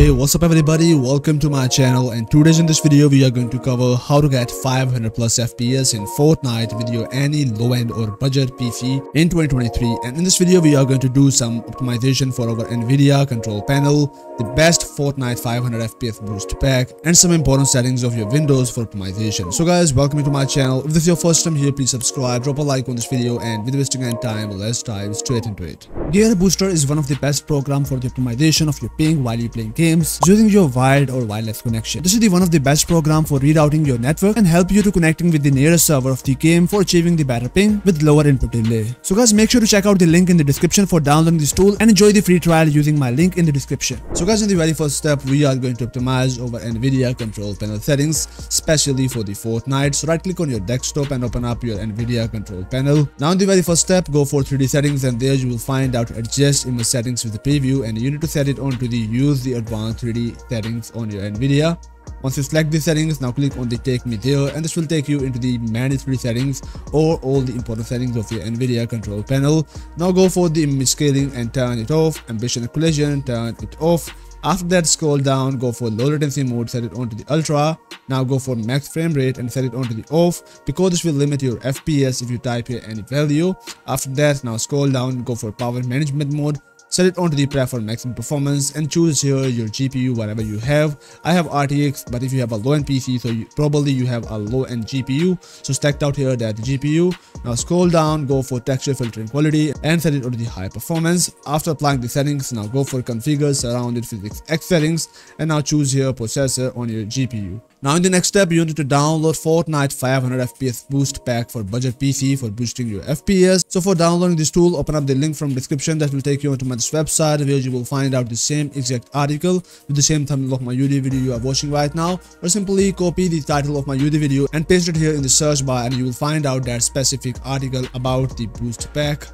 Hey what's up everybody? Welcome to my channel. And today's in this video we are going to cover how to get 500 plus FPS in Fortnite with your any low-end or budget PC in 2023 and in this video we are going to do some optimization for our Nvidia control panel the best Fortnite 500 FPS boost pack and some important settings of your Windows for optimization. So guys welcome to my channel. If this is your first time here please subscribe drop a like on this video and with wasting any time let's dive straight into it. Gear Booster is one of the best program for the optimization of your ping while you playing games using your wired or wireless connection. This is the one of the best program for rerouting your network and help you to connecting with the nearest server of the game for achieving the better ping with lower input delay. So guys make sure to check out the link in the description for downloading this tool and enjoy the free trial using my link in the description. So guys in the very first step we are going to optimize over Nvidia control panel settings especially for the Fortnite. So right click on your desktop and open up your Nvidia control panel. Now in the very first step go for 3D settings and there you will find out adjust image settings with the preview and you need to set it on to the use the advanced 3D settings on your NVIDIA. Once you select these settings, now click on the take me there and this will take you into the mandatory settings or all the important settings of your NVIDIA control panel. Now go for the image scaling and turn it off, ambient occlusion, turn it off. After that, scroll down, go for low latency mode, set it onto the ultra. Now go for max frame rate and set it onto the off because this will limit your FPS if you type here any value. After that, now scroll down, go for power management mode, set it onto the preferred maximum performance and choose here your GPU whatever you have. I have RTX but if you have a low-end PC so you, probably you have a low-end GPU so stacked out here that GPU now scroll down go for texture filtering quality and set it onto the high performance. After applying the settings now go for configure surrounded PhysX settings and now choose here processor on your GPU now in the next step, you need to download Fortnite 500 FPS boost pack for budget PC for boosting your FPS. So for downloading this tool, open up the link from description that will take you onto my website where you will find out the same exact article with the same thumbnail of my YouTube video you are watching right now or simply copy the title of my YouTube video and paste it here in the search bar and you will find out that specific article about the boost pack.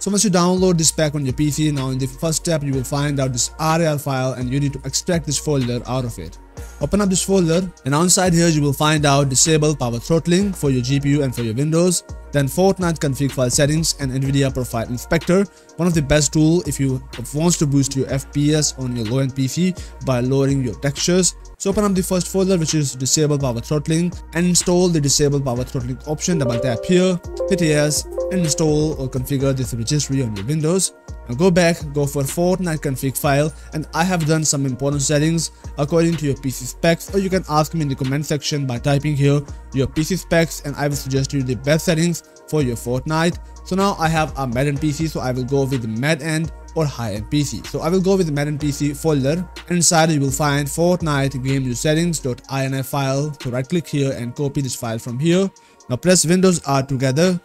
So once you download this pack on your PC, now in the first step you will find out this RAR file and you need to extract this folder out of it. Open up this folder and outside here you will find out disable power throttling for your GPU and for your Windows, then Fortnite config file settings and NVIDIA profile inspector, one of the best tool if you want to boost your FPS on your low-end PC by lowering your textures. So open up the first folder which is disable power throttling and install the disable power throttling option, double tap here, hit yes and install or configure this registry on your Windows. Now go back, go for Fortnite config file and I have done some important settings according to your PC specs or you can ask me in the comment section by typing here your PC specs and I will suggest you the best settings for your Fortnite. So now I have a Madden PC so I will go with the Mad or high-end PC. So I will go with the Madden PC folder. And inside you will find Fortnite game use settings.ini file. So right click here and copy this file from here. Now press Windows R together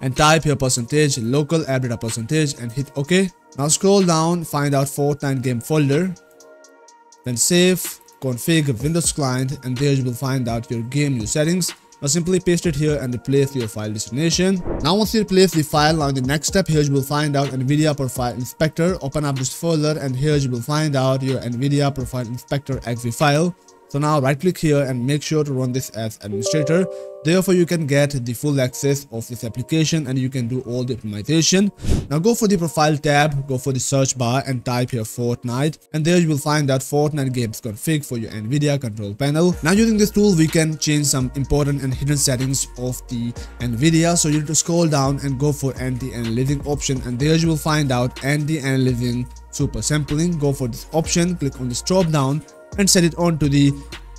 and type your percentage local add percentage and hit OK. Now scroll down, find out Fortnite game folder, then save, config Windows client and there you will find out your game use settings. Now simply paste it here and replace your file destination. Now once you replace the file, now in the next step here you will find out NVIDIA Profile Inspector. Open up this folder and here you will find out your NVIDIA Profile Inspector exe file. So now right click here and make sure to run this as administrator. Therefore you can get the full access of this application and you can do all the optimization. Now go for the profile tab, go for the search bar and type here Fortnite and there you will find that Fortnite games config for your Nvidia control panel. Now using this tool we can change some important and hidden settings of the Nvidia. So you need to scroll down and go for anti-aliasing option and there you will find out anti-aliasing super sampling. Go for this option, click on this drop down and set it on to the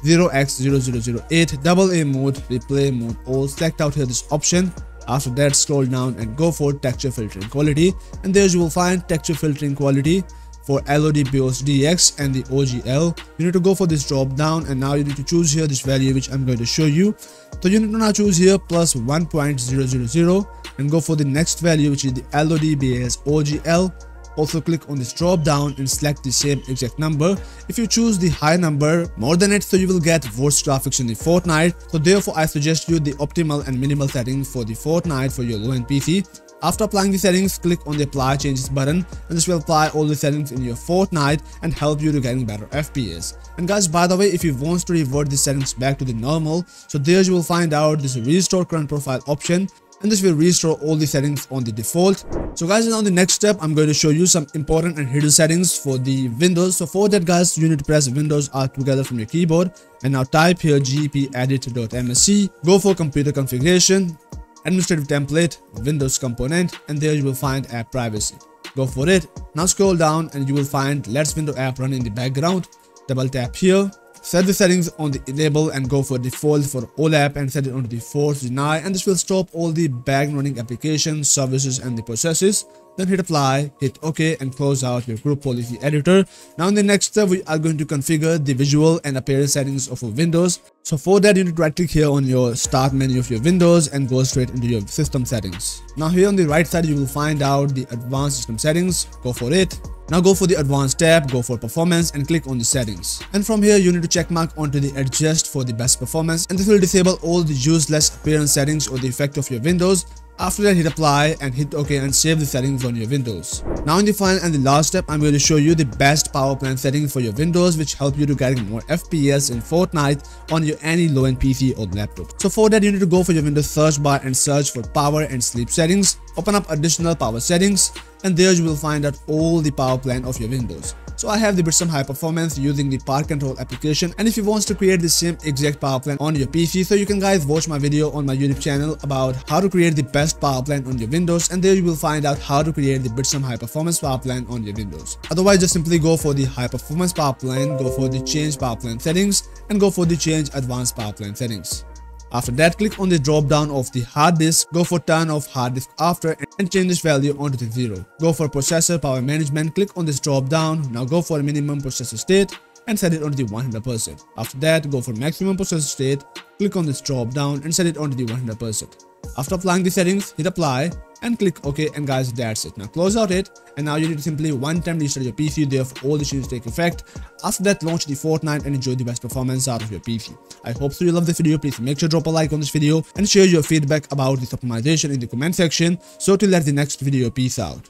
0x0008 double A mode, replay mode or select out here this option. After that scroll down and go for texture filtering quality and there you will find texture filtering quality for LOD Bias DX and the OGL. You need to go for this drop down and now you need to choose here this value which I'm going to show you. So you need to now choose here plus 1.000 and go for the next value which is the LOD Bias OGL also click on this drop down and select the same exact number. If you choose the high number, more than it, so you will get worse graphics in the Fortnite. So therefore, I suggest you the optimal and minimal settings for the Fortnite for your low-end PC. After applying the settings, click on the apply changes button and this will apply all the settings in your Fortnite and help you to getting better FPS. And guys, by the way, if you want to revert the settings back to the normal, so there you will find out this restore current profile option and this will restore all the settings on the default. So guys, now the next step, I'm going to show you some important and hidden settings for the Windows. So for that guys, you need to press Windows R together from your keyboard and now type here gpedit.msc, go for computer configuration, administrative template, Windows component, and there you will find app privacy. Go for it. Now scroll down and you will find Let's Window app running in the background. Double tap here Set the settings on the enable and go for default for all app and set it on the force deny and this will stop all the background running applications, services and the processes. Then hit apply, hit OK and close out your group policy editor. Now in the next step we are going to configure the visual and appearance settings of Windows. So for that you need to right click here on your start menu of your Windows and go straight into your system settings. Now here on the right side you will find out the advanced system settings. Go for it. Now go for the advanced tab, go for performance and click on the settings. And from here you need to check mark onto the adjust for the best performance and this will disable all the useless appearance settings or the effect of your windows after that, hit apply and hit OK and save the settings on your Windows. Now in the final and the last step, I'm going to show you the best power plan settings for your Windows which help you to get more FPS in Fortnite on your any low-end PC or laptop. So for that, you need to go for your Windows search bar and search for power and sleep settings. Open up additional power settings and there you will find out all the power plan of your Windows. So I have the Bitsum High Performance using the Power Control application and if you want to create the same exact power plan on your PC so you can guys watch my video on my YouTube channel about how to create the best power plan on your Windows and there you will find out how to create the Bitsum High Performance power plan on your Windows. Otherwise just simply go for the High Performance power plan, go for the change power plan settings and go for the change advanced power plan settings. After that, click on the drop down of the hard disk, go for turn off hard disk after and change this value onto the 0. Go for processor power management, click on this drop down, now go for minimum processor state and set it onto the 100%. After that, go for maximum processor state, click on this drop down and set it onto the 100%. After applying the settings, hit apply and click OK and guys that's it. Now close out it and now you need to simply one time restart your PC there for all the changes take effect. After that launch the Fortnite and enjoy the best performance out of your PC. I hope so you love the video. Please make sure to drop a like on this video and share your feedback about this optimization in the comment section. So till that the next video peace out.